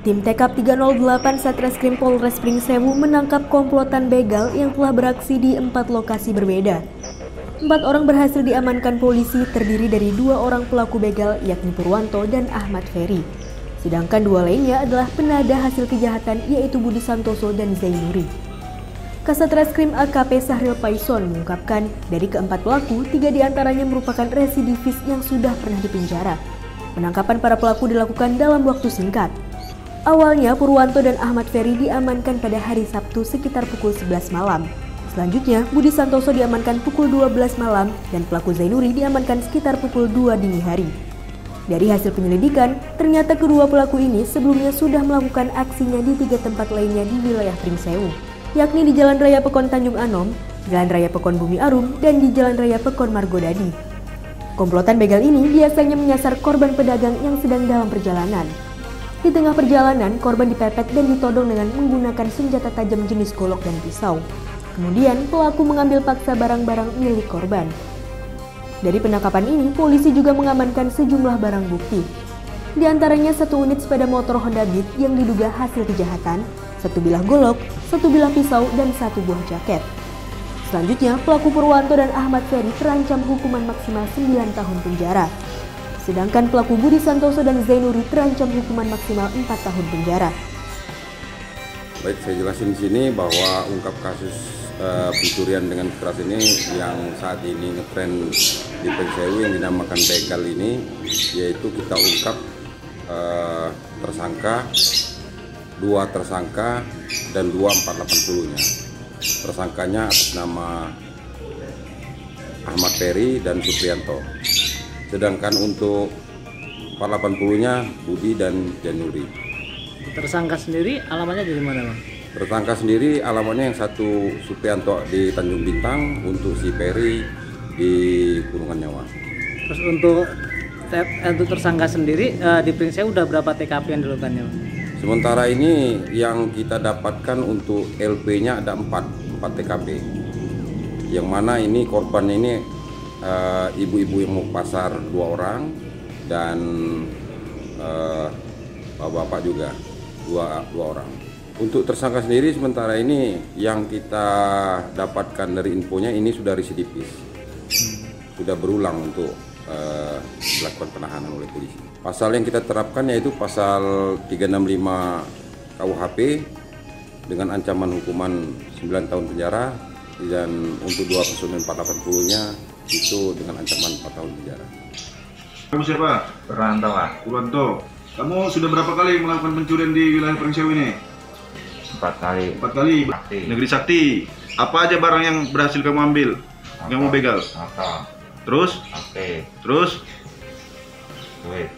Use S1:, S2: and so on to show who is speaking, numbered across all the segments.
S1: Tim Tekap 308 Satreskrim Polres Pringsewu menangkap komplotan begal yang telah beraksi di empat lokasi berbeda. Empat orang berhasil diamankan polisi terdiri dari dua orang pelaku begal yakni Purwanto dan Ahmad Ferry. Sedangkan dua lainnya adalah penada hasil kejahatan yaitu Budi Santoso dan Zainuri. Kasat Reskrim AKP Sahril Paison mengungkapkan dari keempat pelaku, tiga di antaranya merupakan residivis yang sudah pernah dipenjara. Penangkapan para pelaku dilakukan dalam waktu singkat. Awalnya Purwanto dan Ahmad Ferry diamankan pada hari Sabtu sekitar pukul 11 malam. Selanjutnya, Budi Santoso diamankan pukul 12 malam dan pelaku Zainuri diamankan sekitar pukul 2 dini hari. Dari hasil penyelidikan, ternyata kedua pelaku ini sebelumnya sudah melakukan aksinya di tiga tempat lainnya di wilayah Pringsewu, yakni di Jalan Raya Pekon Tanjung Anom, Jalan Raya Pekon Bumi Arum, dan di Jalan Raya Pekon Margodadi. Komplotan begal ini biasanya menyasar korban pedagang yang sedang dalam perjalanan. Di tengah perjalanan, korban dipepet dan ditodong dengan menggunakan senjata tajam jenis golok dan pisau. Kemudian, pelaku mengambil paksa barang-barang milik korban. Dari penangkapan ini, polisi juga mengamankan sejumlah barang bukti. Di antaranya satu unit sepeda motor Honda Beat yang diduga hasil kejahatan, satu bilah golok, satu bilah pisau, dan satu buah jaket. Selanjutnya, pelaku Purwanto dan Ahmad Ferry terancam hukuman maksimal 9 tahun penjara. Sedangkan pelaku Budi Santoso dan Zainuri terancam hukuman maksimal 4 tahun penjara.
S2: Baik, saya jelasin di sini bahwa ungkap kasus uh, pencurian dengan keras ini yang saat ini ngetren di Pengsewu yang dinamakan begal ini, yaitu kita ungkap uh, tersangka, dua tersangka dan dua 480-nya. Tersangkanya atas nama Ahmad Ferry dan Suprianto. Sedangkan untuk 480-nya Budi dan Januri.
S3: Tersangka sendiri alamatnya dari mana, Bang?
S2: Tersangka sendiri alamatnya yang satu Suprianto di Tanjung Bintang, untuk si Peri di Gunungan Nyawa.
S3: Terus untuk untuk tersangka sendiri uh, di Pringse udah berapa TKP yang dilakukannya, Bang?
S2: Sementara ini yang kita dapatkan untuk LP-nya ada 4, 4 TKP. Yang mana ini korban ini eh, ibu-ibu uh, yang mau pasar dua orang dan uh, bapak-bapak juga dua, dua orang. Untuk tersangka sendiri sementara ini yang kita dapatkan dari infonya ini sudah residivis, sudah berulang untuk uh, dilakukan penahanan oleh polisi. Pasal yang kita terapkan yaitu pasal 365 KUHP dengan ancaman hukuman 9 tahun penjara dan untuk dua personil 480-nya itu dengan ancaman 4 tahun penjara.
S4: Kamu siapa?
S5: Perantauan.
S4: Purwanto. Kamu sudah berapa kali melakukan pencurian di wilayah Pringsewu ini?
S5: Empat kali.
S4: Empat kali.
S5: Sakti.
S4: Negeri Sakti. Apa aja barang yang berhasil kamu ambil? Yang kamu begal?
S5: Motor.
S4: Terus?
S5: HP.
S4: Terus?
S5: Duit.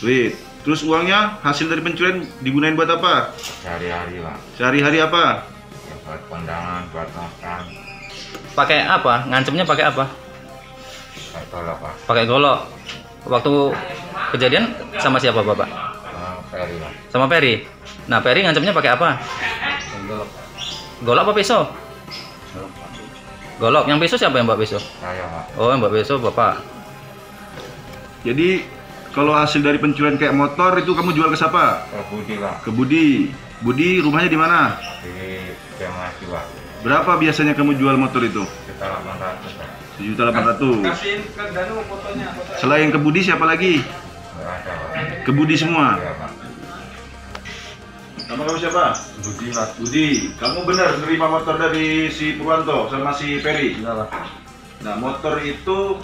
S4: Duit. Terus uangnya hasil dari pencurian digunain buat apa?
S5: Sehari-hari lah.
S4: Sehari-hari apa?
S5: Ya, buat kondangan, buat makan.
S6: Pakai apa? Ngancemnya pakai apa?
S5: Atau apa?
S6: Pakai golok. Waktu kejadian sama siapa bapak?
S5: Sama Peri lah.
S6: Sama Peri. Nah Peri ngancemnya pakai apa?
S5: Golok.
S6: Golok apa pisau?
S5: Golok.
S6: Yang pisau siapa yang mbak pisau?
S5: Saya pak.
S6: Oh yang mbak pisau bapak.
S4: Jadi kalau hasil dari pencurian kayak motor itu kamu jual ke siapa?
S5: Ke Budi pak.
S4: Ke Budi. Budi rumahnya di mana?
S5: Di Jamal Jiwa.
S4: Berapa biasanya kamu jual motor itu?
S5: Kita 800 pak.
S4: Sejuta delapan ratus. Selain ke Budi siapa lagi?
S5: Pak.
S4: Ke Budi semua.
S5: Pak.
S4: Nama kamu siapa?
S5: Budi pak.
S4: Budi. Kamu benar menerima motor dari si Purwanto sama si Peri?
S5: Iya pak.
S4: Nah motor itu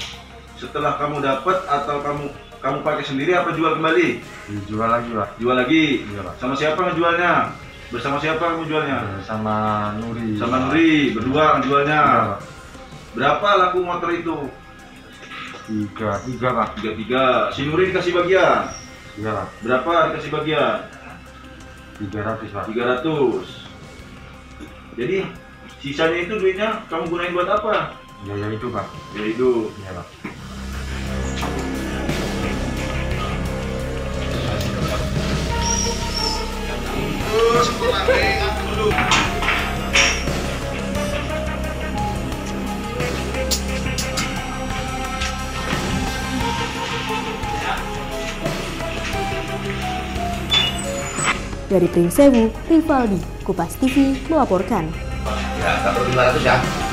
S4: setelah kamu dapat atau kamu kamu pakai sendiri apa jual kembali?
S5: Dijual lagi pak.
S4: Jual lagi.
S5: Iya, Pak.
S4: Sama siapa ngejualnya? Bersama siapa kamu jualnya?
S5: Sama Nuri.
S4: Sama Nuri, berdua ngejualnya.
S5: Iya.
S4: Berapa laku motor itu?
S5: Tiga. Tiga pak.
S4: Tiga tiga. Si Nuri dikasih bagian.
S5: Iya pak.
S4: Berapa dikasih bagian?
S5: 300 pak.
S4: 300. Jadi sisanya itu duitnya kamu gunain buat apa?
S5: Ya, ya itu pak.
S4: Ya hidup.
S5: Iya pak.
S1: Dari Pringsewu, Rivaldi, Kupas TV melaporkan.
S6: Ya, 1.500 ya.